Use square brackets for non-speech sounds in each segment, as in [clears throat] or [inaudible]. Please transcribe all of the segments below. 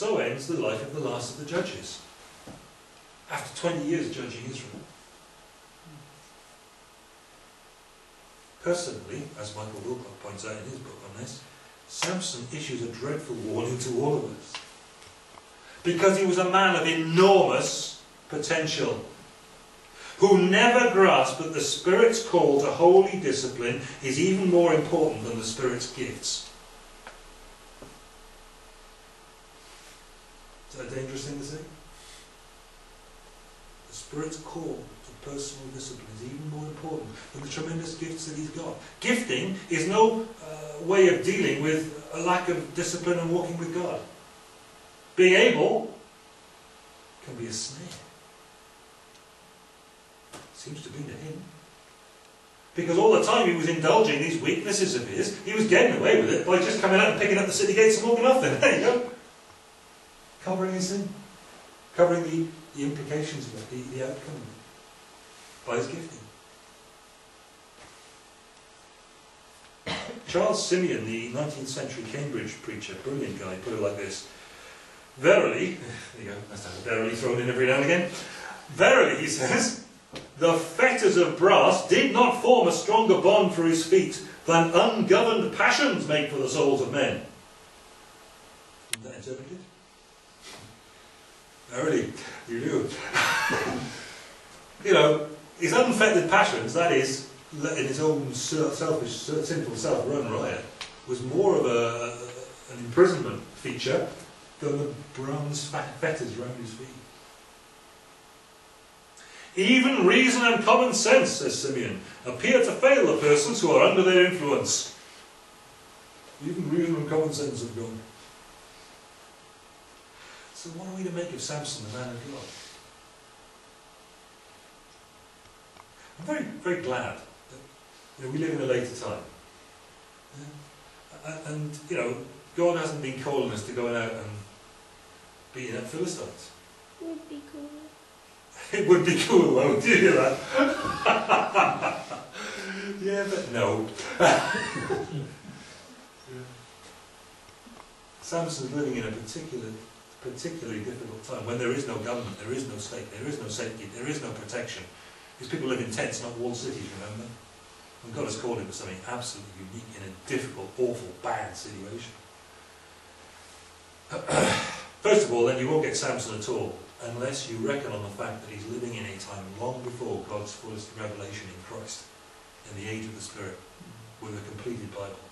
so ends the life of the last of the judges. After 20 years judging Israel. Personally, as Michael Wilcock points out in his book on this, Samson issues a dreadful warning to all of us. Because he was a man of enormous potential, who never grasped that the Spirit's call to holy discipline is even more important than the Spirit's gifts. That a dangerous thing to say? The Spirit's call to personal discipline is even more important than the tremendous gifts that he's got. Gifting is no uh, way of dealing with a lack of discipline and walking with God. Being able can be a snare. Seems to be to him. Because all the time he was indulging these weaknesses of his, he was getting away with it by just coming out and picking up the city gates and walking off then. [laughs] There you go. Covering his sin. Covering the, the implications of it, the, the outcome of it. By his gifting. Charles Simeon, the 19th century Cambridge preacher, brilliant guy, put it like this. Verily, [laughs] there you go, that's verily thrown in every now and again. Verily, he says, the fetters of brass did not form a stronger bond for his feet than ungoverned passions make for the souls of men. Isn't that interpreted? Verily, you do. [laughs] you know, his unfettered passions, that is, letting his own selfish, sinful self run riot, was more of a, an imprisonment feature than the bronze fetters round his feet. Even reason and common sense, says Simeon, appear to fail the persons who are under their influence. Even reason and common sense have gone. So what are we to make of Samson, the man of God? I'm very, very glad that you know, we live in a later time. Yeah? And, you know, God hasn't been calling us to go out and beating up Philistines. It Would be cool. [laughs] It would be cool though, do you hear [laughs] that? yeah, but no. [laughs] Samson's living in a particular, particularly difficult time when there is no government, there is no state, there is no safety, there is no protection. These people live in tents, not walled cities, remember? And God has called him to something absolutely unique in a difficult, awful, bad situation. [clears throat] First of all, then you won't get Samson at all unless you reckon on the fact that he's living in a time long before God's fullest revelation in Christ, in the age of the Spirit, with a completed Bible.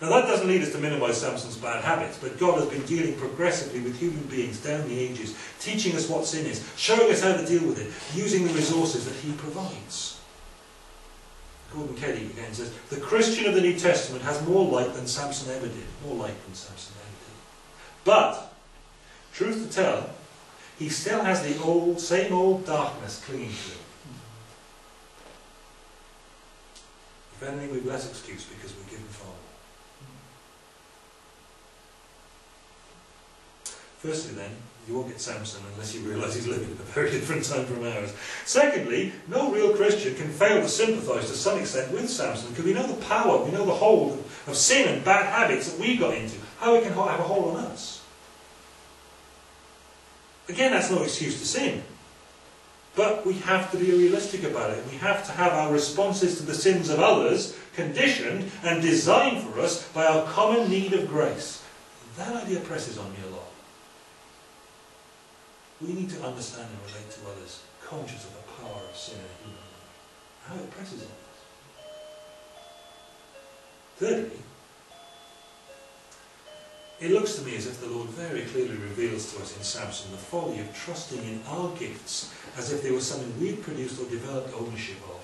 Now that doesn't lead us to minimize Samson's bad habits, but God has been dealing progressively with human beings down the ages, teaching us what sin is, showing us how to deal with it, using the resources that he provides. Gordon Keddie again says, the Christian of the New Testament has more light than Samson ever did. More light than Samson ever did. But Truth to tell, he still has the old, same old darkness clinging to him. If anything, we've less excuse because we're given far Firstly then, you won't get Samson unless you realise he's living in a very [laughs] different time from ours. Secondly, no real Christian can fail to sympathise to some extent with Samson because we know the power, we know the hold of sin and bad habits that we got into, how it can have a hold on us. Again, that's no excuse to sin. But we have to be realistic about it. We have to have our responses to the sins of others conditioned and designed for us by our common need of grace. That idea presses on me a lot. We need to understand and relate to others, conscious of the power of sin in human life. How it presses on us. Thirdly, it looks to me as if the Lord very clearly reveals to us in Samson the folly of trusting in our gifts as if they were something we'd produced or developed ownership of.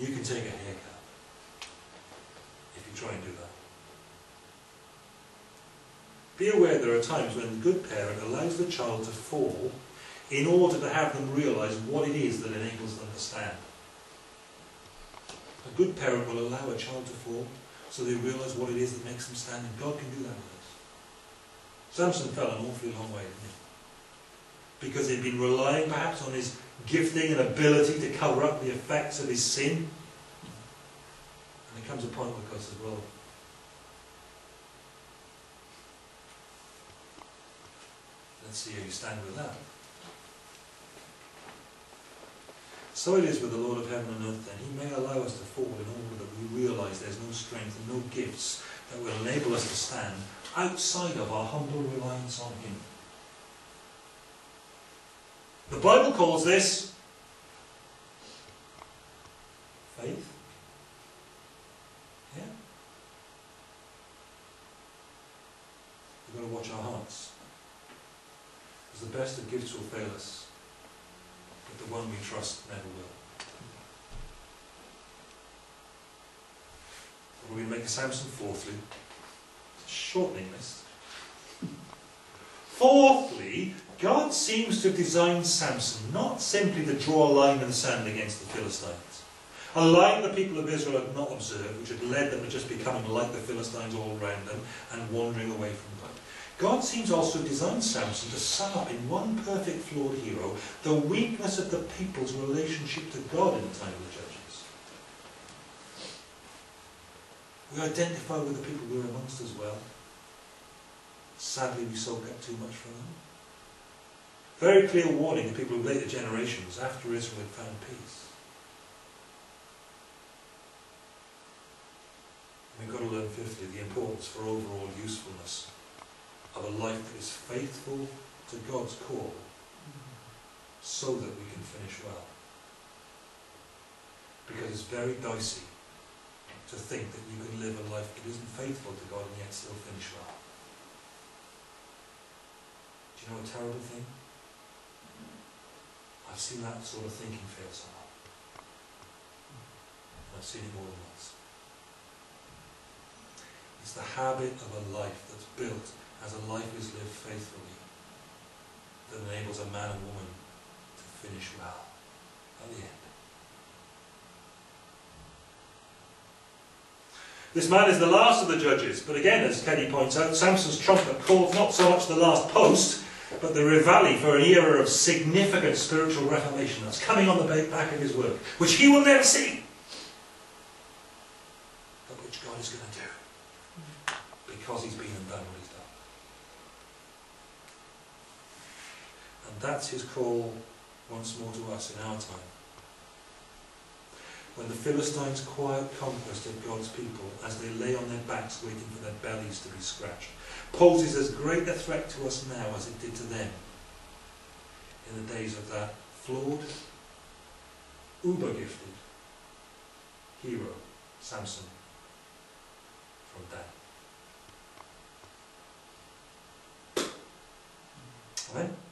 You can take a haircut if you try and do that. Be aware there are times when the good parent allows the child to fall in order to have them realise what it is that enables them to stand. A good parent will allow a child to fall so they realise what it is that makes them stand, and God can do that with us. Samson fell an awfully long way? Because he'd been relying perhaps on his gifting and ability to cover up the effects of his sin. And there comes a point where God says, well, Let's see how you stand with that. So it is with the Lord of heaven and earth then. He may allow us to fall in order that we realise there's no strength and no gifts that will enable us to stand outside of our humble reliance on Him. The Bible calls this faith. Yeah? We've got to watch our hearts. Because the best of gifts will fail us but the one we trust never will. We're going to make a Samson fourthly, shortening list. Fourthly, God seems to have designed Samson not simply to draw a line in the sand against the Philistines, a line the people of Israel had not observed, which had led them to just becoming like the Philistines all around them and wandering away from God. God seems also to design Samson to sum up in one perfect flawed hero the weakness of the people's relationship to God in the time of the Judges. We identify with the people we're amongst as well. Sadly, we soak up too much from them. Very clear warning to people of later generations after Israel had found peace. we've got to learn, fifthly, the importance for overall usefulness of a life that is faithful to God's call so that we can finish well. Because it's very dicey to think that you can live a life that isn't faithful to God and yet still finish well. Do you know a terrible thing? I've seen that sort of thinking fail somehow. I've seen it more than once. It's the habit of a life that's built as a life is lived faithfully that enables a man and woman to finish well at the end. This man is the last of the judges, but again, as Keddie points out, Samson's trumpet called not so much the last post, but the reveille for an era of significant spiritual reformation that's coming on the back of his work, which he will never see, but which God is going to do because he's been and that's his call once more to us in our time. When the Philistines' quiet conquest of God's people as they lay on their backs waiting for their bellies to be scratched poses as great a threat to us now as it did to them in the days of that flawed, uber-gifted hero, Samson, from Dan. Amen?